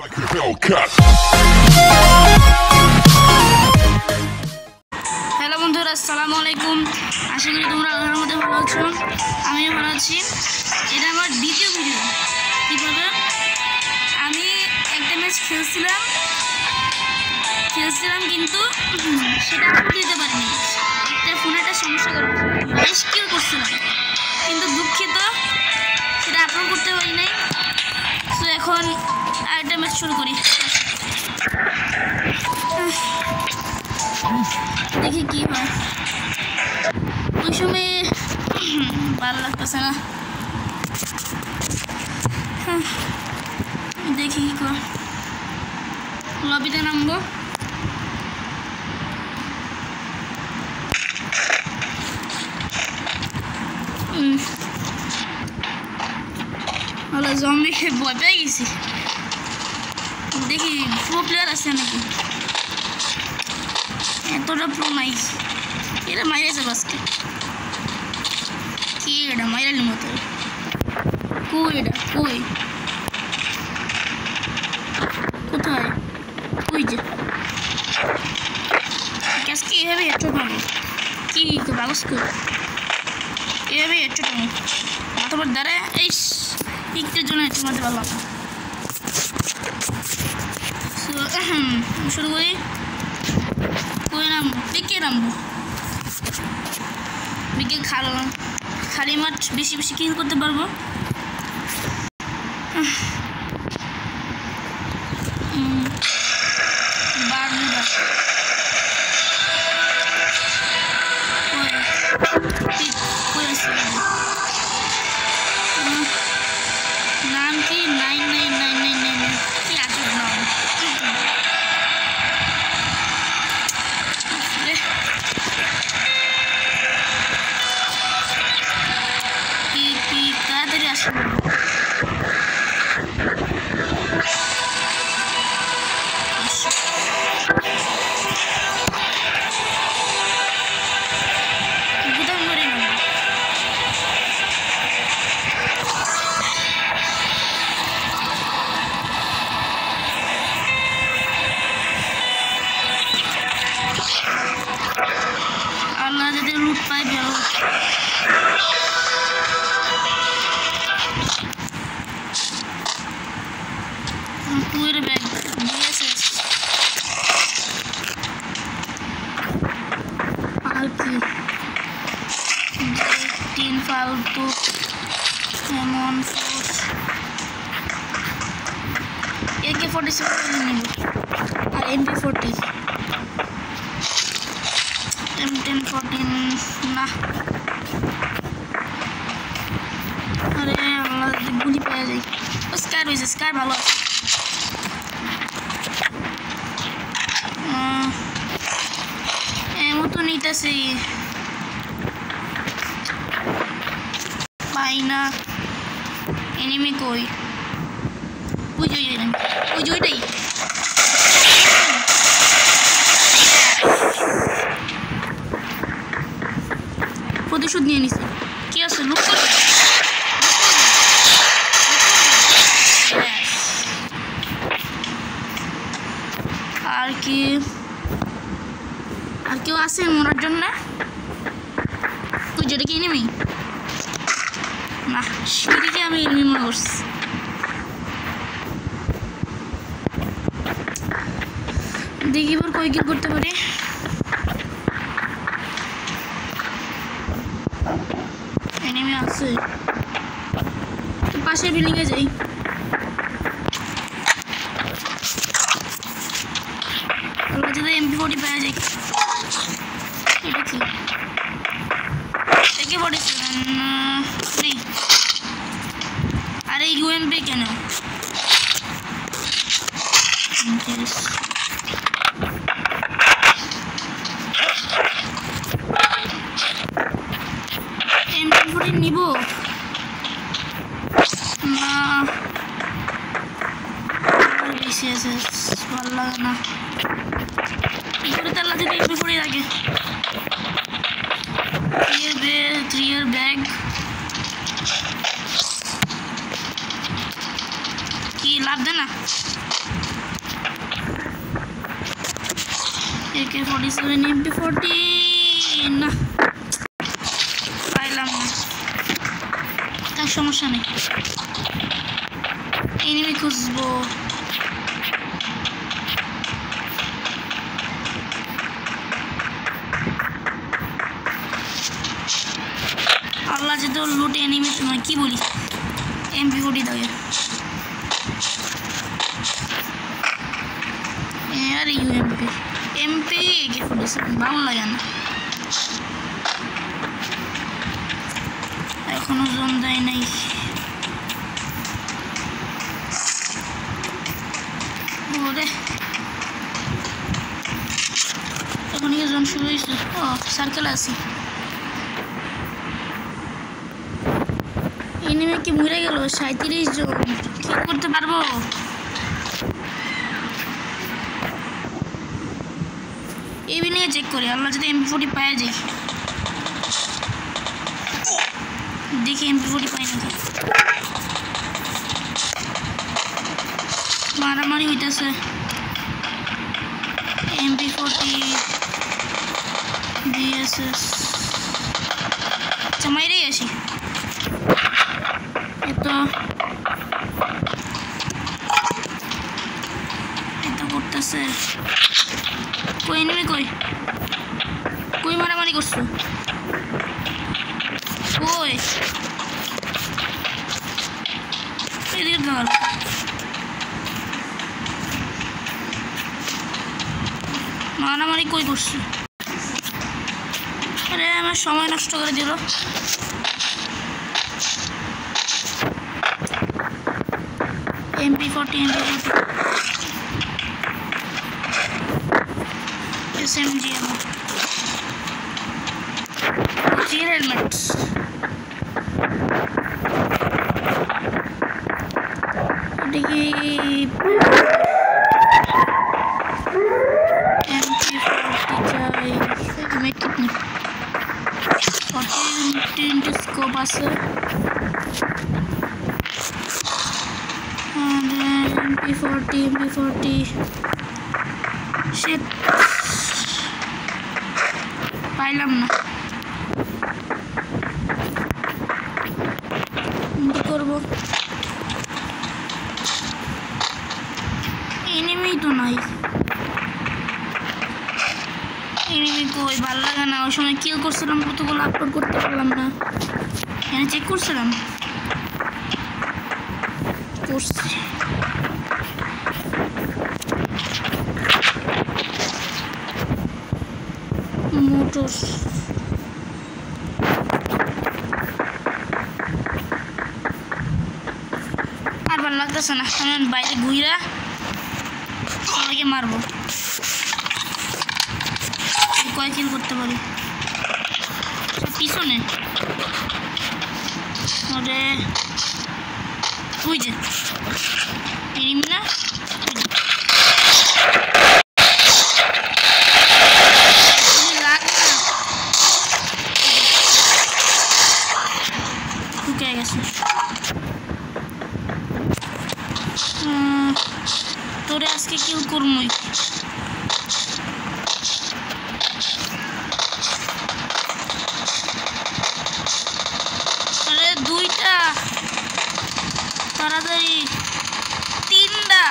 Like a Hellcat. Hello বন্ধুরা, আসসালামু আলাইকুম। আশা করি তোমরা আল্লাহর মধ্যে ভালো আছো। আমিও ভালো আছি। এটা আমার দ্বিতীয় ভিডিও কীভাবে আমি একটা ম্যাচ খেলছিলাম। খেলছিলাম কিন্তু সেটা আপলোড দিতে পারিনি। একটা ফোনে একটা সমস্যা করে বাইশ কিল করছিলাম। কিন্তু দুঃখিত, সেটা আপলোড করতে পারি নাই। এখন আরেকটা ম্যাচ শুরু করি। দেখি কি হয়। ওই সময় ভালো লাগতেছে না। হুম, দেখি কি কর। লবিতে নামবো হুম। হলো জম্বি ভয় পেয়ে গেছি দেখি আছে নাকি এতটা প্রো নাই এটা মাইরেছে বাসকে কি এটা মাইরালি মতো কই এটা কই? কোথায়? কই যে? আজকে এভাবে হেডশট মারবো কি বাগস কই? এভাবে হেডশট মারবো মাথা পর দাঁড়ায় এই পিকটের জন্য হেডশট মারতে পারলাম না So, শুরু করি। করে নামবো বিকে নামবো। বিকে খাল খালি মাঠ বেশি বেশি কিল করতে পারব। তাড়াতাড়ি হয়েছে স্কার ভালো আছে আহ, এমন তো নিতেছি পাই না এনিমি কই ওই যে। ওই যে ওইটাই প্রতিশোধ নিয়ে নিছে কি আছে লুক করে আর কি, আর কেউ আছে মরার জন্য? তুই যেটা কি নিবি? না সেদিকে আমি এনিমি মনে করছি। দেখি এবার কয় কিল করতে পারি। এনিমি আছে। পাশের বিল্ডিংয়ে যাই। ওর যদি এমপি ফোর্টি পাওয়া যায় এটা কি একে ফোর্টি নেই আরে ইউএমপি কেন Yes. এমপি ফোর্টি নিব না আর বেশি আছে ভালো লাগে না উপরে তালা থেকে এমপি ফোর্টি লাগে থ্রি ইয়ার ব্যাগ কি লাভ দেয় না একে ফর্টি সেভেন না, পাইলাম না। তার সমস্যা নেই। এনিমি খুঁজবো। আল্লাহ যেতে লুটে এনিমি নয়, কি বলি এমপি ফোর্টি থাকে আর UMP MP AK forty seven ভালো লাগে না। এখনও জোন দেয় নাই। ওরে এখন কি জোন শুরু হয়েছে ও সার্কেল আছে। এনিমে কি মরে গেল? সাঁত্রিশ জন। কি করতে পারব? এই নিয়ে চেক করি আল্লাহ যদি এমপি ফোর্টি পাওয়া যায় দেখি এমপি ফোর্টি পাই নাকি মারামারি হইতেছে। এমপি ফোর্টি বিএসএস আচ্ছা মাইরেই আসি এত এত করতেছে কই এনিমি কই কই মারামারি করছ কই এদিকে ধর করছে আরে আমার সময় নষ্ট করে দিল। এমপি ফর্টি এমপি ফর্টি এটা কি এমপি আছে। MP40, MP40. Shit. পাইলাম না। কি করব? এনিমি তো নাই। এনিমি কই? ভালো লাগে না। ওই সময় কিল করছিলাম কতগুলো আপলোড করতে পারলাম না। এখানে চেক করছিলাম। করছি। মোটর। আর ভালো লাগতেছে না। আমি বাইরে ঘুইরা সবাইকে মারবো। কয় করতে পারি। সব পিছনে ওরে ওই যে এরিম না ওই যে। ওই লাগ না। ঢুকে গেছে উম, তোরে আজকে কিল করমই আরে দুইটা তাড়াতাড়ি তিনটা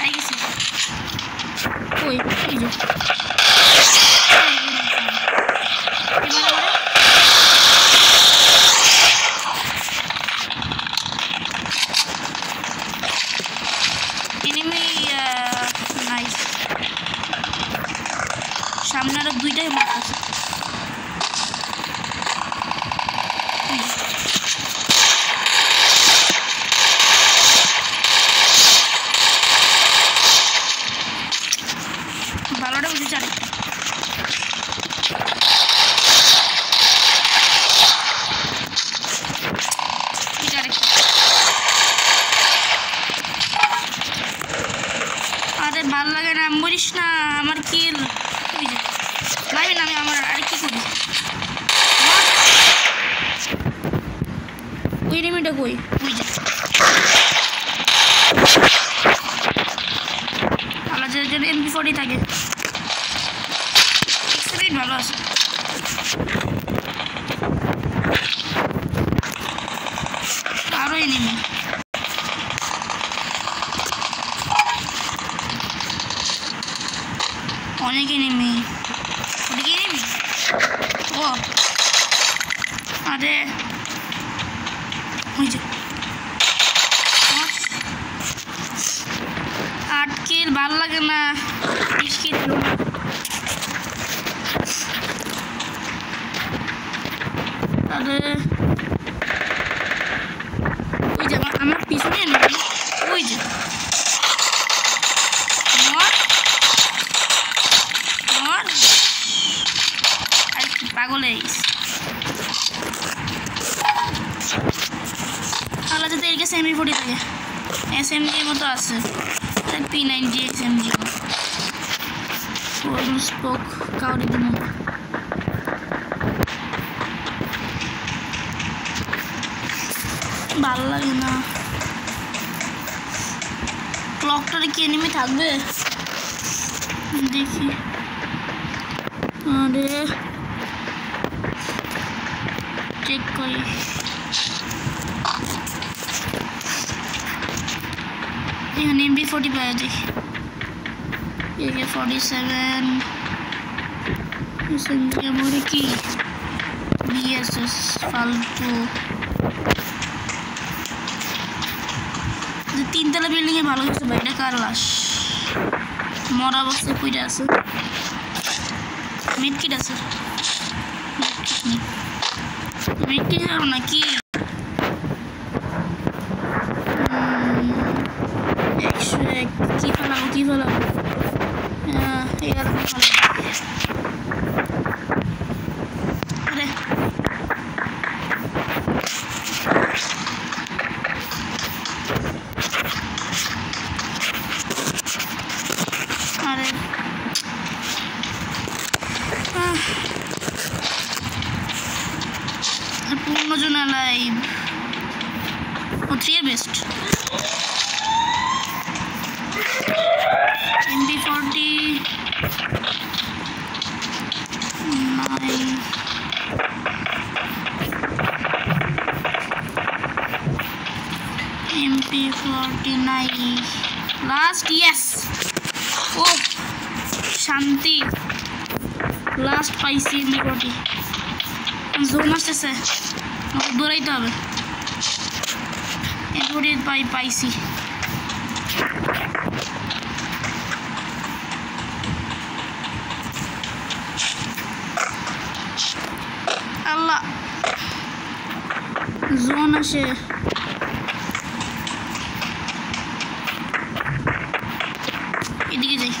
আই গেছি ওই এই যে এবারে এবারে এনিমি নাইস সামনে আরও দুইটাই মাঠ আছে ভালোটা বুঝে চাল ঠিক আছে আরে ভালো লাগে না বলিস না আমার কিল নামি নামি আমার আরে কি করি ওই রেমিটা কই ওই যে আল্লাহ যে ফোর্টি থাকে এক্সপিরিয়েন্স ভালো আছে আরও এনিমি অনেক এনিমি ওটা কি এনিমি ও আরে ওই যে আট। আট কিল ভালো লাগে না বিশ কিল আরে ওই যে আমার আমার পিছনে নেই ওই যে মর মর আরে কি পাগল হয়েছিস আলাদা যদি এর কাছে এমনি ফোর্টি থাকে এস এম জির মতো আছে P ninety S M G spoke কাউরি দিন ভালো লাগে না ক্লকটারে কি এনিমি থাকবে দেখি আরে চেক করি এখানে এমবি ফোর্টি পাওয়া যায় একে ফর্টি সেভেন এসএমজি আমার কি বিএসএস ফালতু যে তিনতলা বিল্ডিং এ ভালো কিছু ভাই এটা কার লাশ মরা অবস্থায় কইটা আছে মিটকিট আছে মিটকিট আর নাকি পূর্ণ জন লাইভ ও থ্রি এর best MB forty nine MP forty nine last yes ও শান্তি লাস্ট পাইছি এমবি ফোরটি জোন আসতেছে আমাকে দৌড়াইতে হবে এমপি পাই পাইছি আল্লাহ জোন আসে এদিকে যাই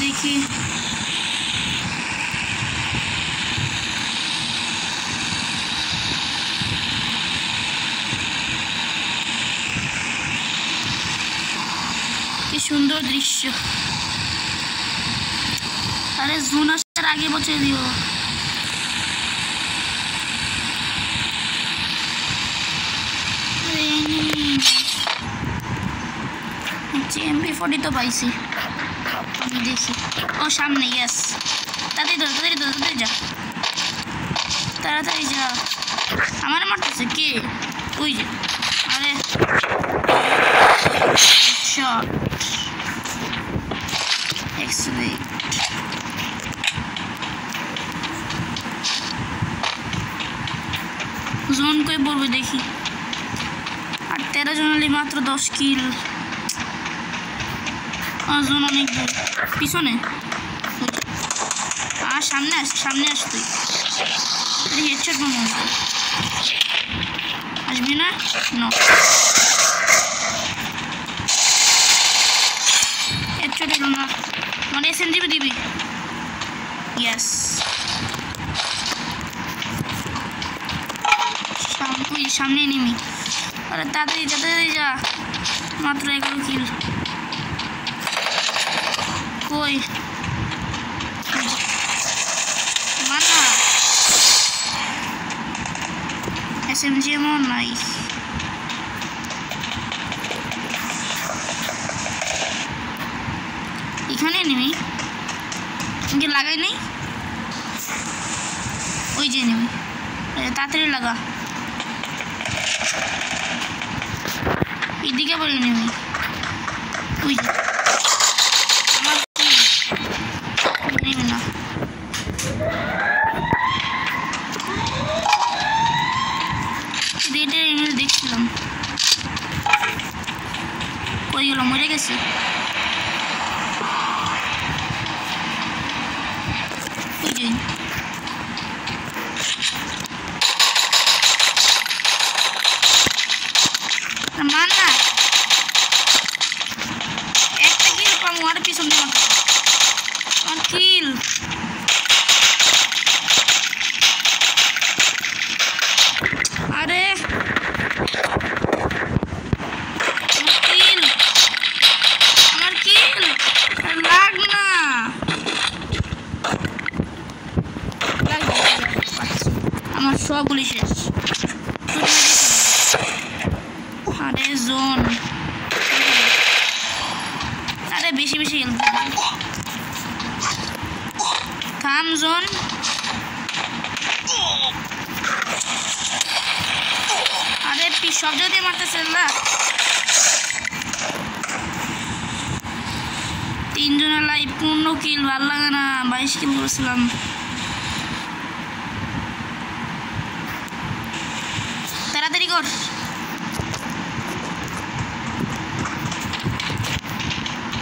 দেখি কি সুন্দর দৃশ্য। আরে জুন আসার আগে বসে দিও। এমপি ফোর্টি তো পাইছি। দেখি। ও, সামনে ইয়েস তাড়াতাড়ি ধর, তাড়াতাড়ি যা। তাড়াতাড়ি যা। আমার মারতেছে কে? ওই যে। আরে। শট এক্সেলেন্ট জোন কই পড়বে দেখি। আর তেরো জন হলে মাত্র দশ কিল। জোন অনেক পিছনে? আর সামনে আস সামনে আস তুই। হেডশট মনে আসবি না? ন হেডশট এলো না মানে এস এন জিবি দিবি ইয়াস ওই সামনে নেমি আরে তাড়াতাড়ি যা, তাড়াতাড়ি যা। মাত্র এগারো কিল কই? মানা এস এম জি এমন নাই। এখানে নেমি লাগাই নেই? ওই যে নেমি তাড়াতাড়ি লাগা। এদিকে বলে নেমি ওই যে। আমার কি? নেবে না। রেডের দেখছিলাম। কই গেল? মরে গেছে? ওই যে না, মার না একটা কিল পাবো আর পিছন দিয়ে মারতে আমার কিল আরে আমার কিল আমার কিল লাগ না লাগ না, আমার সবগুলি শেষ। আরে জোন। আরে বেশি বেশি হেল্প থাম, জোন। আরে সব যদি মারতেছে না? তিনজনের লাইভ পূর্ণ কিল, ভালো লাগে না। বাইশ কিল করেছিলাম।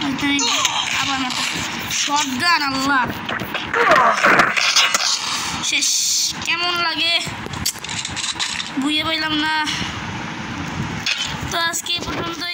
ওইখানে আবার শেষ কেমন লাগে বুঝে পাইলাম না তো আজকে পর্যন্ত